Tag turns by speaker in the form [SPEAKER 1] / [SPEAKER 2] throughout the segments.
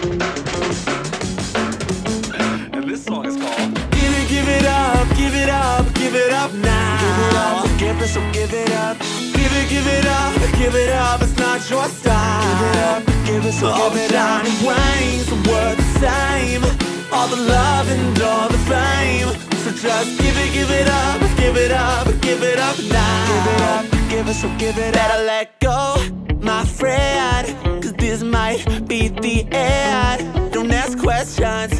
[SPEAKER 1] And this song is called Give it, give it up, give it up, give it up now. Give it up,
[SPEAKER 2] give it,
[SPEAKER 1] so give it up. Give it, give it up, give it up, it's not your style. Give it up, give it, so all give it up. All the shining ways are the same. All the love and all the fame. So just give it, give it up, give it up, give it up now. Give it up, give it, so give it up. Better let go, my friend. This might be the end. Don't ask questions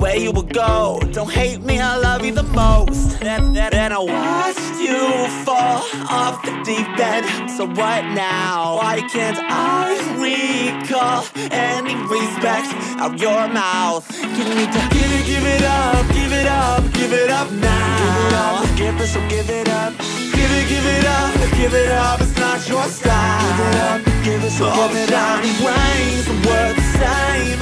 [SPEAKER 1] where you will go. Don't hate me, I love you the most. Then, I watched you fall off the deep end. So what now? Why can't I recall any respect out your mouth? You need to give it, give it up, give it up, give it up now. Give it up, give it, so give it up. Give it, give it up, give it up. It's not your style. Give it up, give so All give it up. All the shining rays were the same.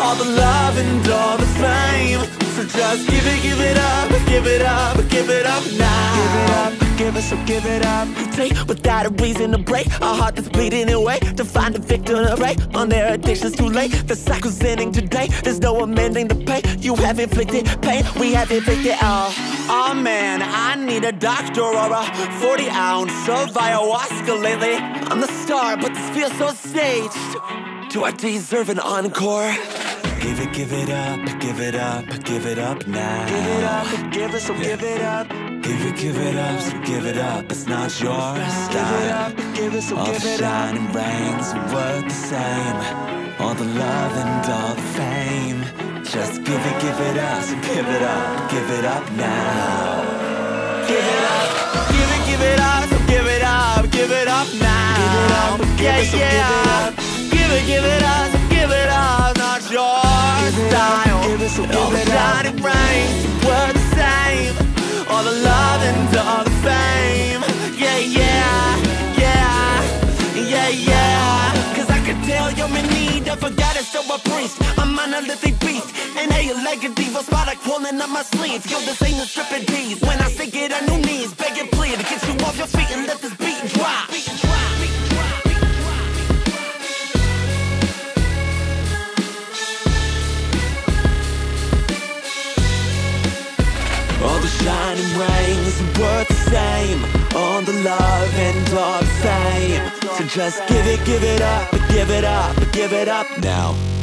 [SPEAKER 1] All the love and all the fame. So just give it, give it up, give it up, give it up now. Give it up, give it, so give it up. Take without a reason to break. A heart that's bleeding away To find a victim to break On their addictions too late. The cycle's ending today. There's no amending the pain. You have inflicted pain. We have inflicted all Oh man, I need a doctor or a 40 ounce of ayahuasca lately I'm the star, but this feels so staged Do I deserve an encore? Give it, give it up, give it up, give it up now. Give it up, give it, so yeah. give it up. Give it, give it up, so give it up. It's not your style. Give it up, give it, so all give it up. All the shining rains work the same. All the love and all the fame. Just give it, give it up, so give it up, give it up now. Give it up, give it, give it up, so give it up, give it up now. Give it up, give yeah, it, so yeah. give it up. Give it, give it up, so give it up, not yours style All the shining rains were the need of a priest A monolithic beast. And hey, like a diva spot like pulling up my sleeve Yo, this ain't a stripping tease When I say get on new knees, beg and plead To get you off your feet and let this beat drop. All the shining rings were the same On the love and the fame. So just give it, give it up, give it up, give it up now